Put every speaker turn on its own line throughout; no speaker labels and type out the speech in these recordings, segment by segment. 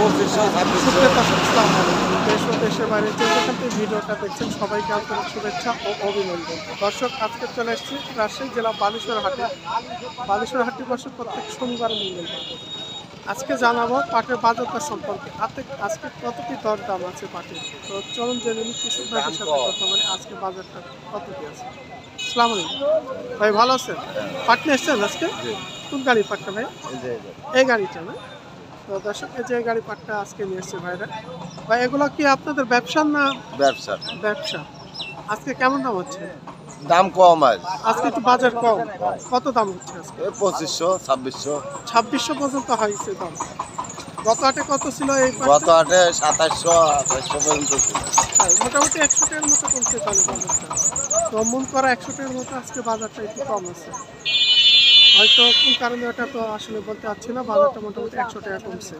পঁচিশশো ছাব্বিশশো
ভিডিওটা দেখছেন সবাইকে আন্তরিক শুভেচ্ছা ও অভিনন্দন দর্শক আজকে চলে এসেছি রাজশাহী জেলা বালেশ্বর হাটে বালেশ্বর প্রত্যেক শনিবার মঙ্গলবার আজকে জানাব পাটের বাজারটা সম্পর্কে আজকে কত কি দর আছে পাটের তো চলুন জেনে নিই কৃষক ভাইয়ের সাথে কথা বলি আজকে বাজারটা কত কি আছে আসসালামু ভাই ভালো আছেন পাট নিয়ে এসছেন আজকে কোন গাড়ি পাটটা ভাই এই গাড়িটা না তো দর্শক যে গাড়ি পাটটা আজকে নিয়ে এসছে ভাইরা। ভাই এগুলো কি আপনাদের ব্যবসা না
ব্যবসা
ব্যবসা? আজকে কেমন দাম হচ্ছে?
দাম কম আজ।
আজকে একটু বাজার কম। কত দাম হচ্ছে আজকে?
পঁচিশশো ছাব্বিশশো।
ছাব্বিশশো পর্যন্ত হয়েছে দাম। গত হাটে কত ছিল এই
গত হাটে সাতাশশো আঠাশশো পর্যন্ত ছিল।
হ্যাঁ, মোটামুটি একশো টাকার মতো কমছে তাহলে বাজারটা। তো মন করা একশো টাকার মতো আজকে বাজারটা একটু কম আছে। হয়তো কোন কারণে ওটা তো আসলে বলতে পারছি না বাজারটা মোটামুটি একশো টাকা কমছে।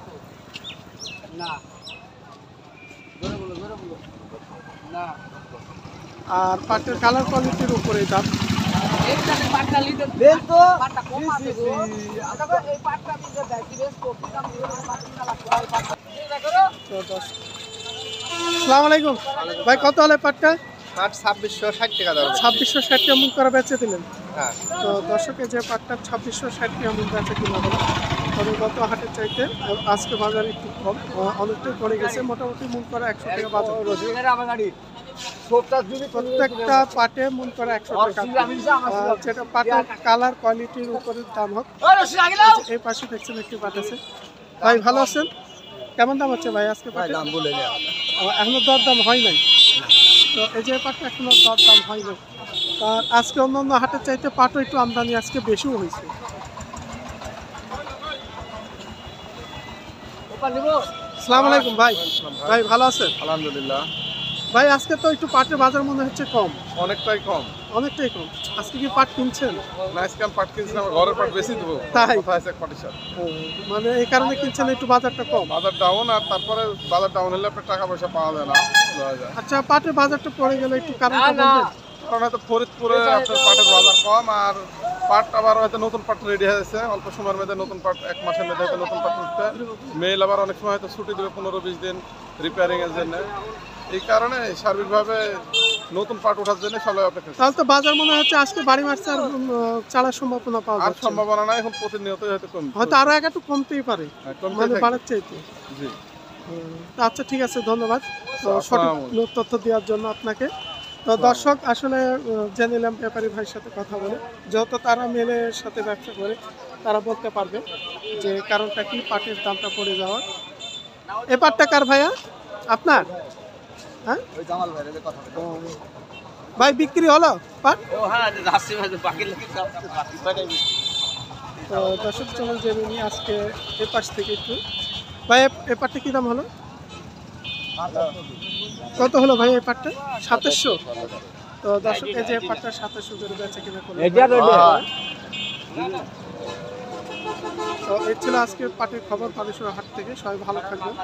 আর পাটের কালার কোয়ালিটির উপরে দাম? আসসালামু আলাইকুম। ভাই কত হলে পাটটা?
ছাব্বিশশো ষাট টাকা দাম
ছাব্বিশশো ষাট টাকা মুখ করে বেচে দিলেন। তো দর্শকের যে পাটটা ছাব্বিশশো ষাট টাকা মুখ বেচে কিনা হলো তবে গত হাটের চাইতে আজকে বাজার একটু কম অনেকটাই পড়ে গেছে। মোটামুটি মুখ করা একশো টাকা বাজার। প্রত্যেকটা পাটে মন করা একশো টাকা। যেটা পাটের কালার কোয়ালিটির উপরে দাম হোক। এই পাশে দেখছেন একটি পাট আছে। ভাই ভালো আছেন? কেমন দাম হচ্ছে ভাই আজকে
দাম বলে
এখনও দর দাম হয় নাই? তো এই যে পাটটা এখনও দর দাম হয় নাই। আর আজকে অন্য অন্য হাটের চাইতে পাটও একটু আমদানি আজকে বেশিও হয়েছে। সালাম আলাইকুম ভাই। ভাই ভালো আছেন?
আলহামদুলিল্লাহ।
ভাই আজকে তো একটু পাটের বাজার মনে হচ্ছে কম।
অনেকটাই কম।
অনেকটাই কম। আজকে কি পাট কিনছেন?
নাইস কাম পাট কিনছিলাম ঘরের পাট বেশি দেবো।
তাই?
আছে পাটির সাথে
ও, মানে এই কারণে কিনছেন একটু বাজারটা কম।
বাজার ডাউন আর তারপরে বাজার ডাউন হলে আপনার টাকা পয়সা পাওয়া যায় না
আচ্ছা পাটের বাজারটা পড়ে গেলে একটু বলবেন?
কারণ হয়তো ফরিদপুরে আপনার পাটের বাজার কম আর পাট আবার হয়তো নতুন পাট রেডি হয়েছে অল্প সময়ের মধ্যে নতুন পাট এক মাসের মধ্যে হয়তো নতুন পাট উঠতে মেল আবার অনেক সময় হয়তো ছুটি দেবে পনেরো বিশ দিন রিপেয়ারিং এর জন্য। এই কারণে সার্বিকভাবে নতুন পাট ওঠার জন্য সবাই অপেক্ষা
তাহলে তো বাজার মনে হচ্ছে আজকে বাড়ি মারছে আর চালার সম্ভাবনা পাওয়া
আর সম্ভাবনা নাই এখন প্রতিনিয়তই হয়তো কম
হয়তো আরও এক একটু কমতেই পারে। মানে চাইতে।
জি।
আচ্ছা ঠিক আছে ধন্যবাদ। সঠিক তথ্য দেওয়ার জন্য আপনাকে। তো দর্শক আসলে জেনে নিলাম ব্যাপারী ভাইয়ের সাথে কথা বলে। যেহেতু তারা মেলের সাথে ব্যবসা করে তারা বলতে পারবে যে কারণটা কি পাটের দামটা পড়ে যাওয়ার এ পাটটা কার ভাইয়া? আপনার? হ্যাঁ। ভাই বিক্রি হলো পাট? তো দর্শক চলে জেনে নিই আজকে এ পাশ থেকে একটু। ভাই এ পাটটা কী দাম হলো? কত হলো ভাই এই পাটটা? সাতাশশো? তো দর্শক এই যে পাটটা সাতাশশো করে বেচে কিনা করল। তো এর ছিল আজকে পাটের খবর পাটেশ্বর হাট থেকে। সবাই ভালো থাকবেন।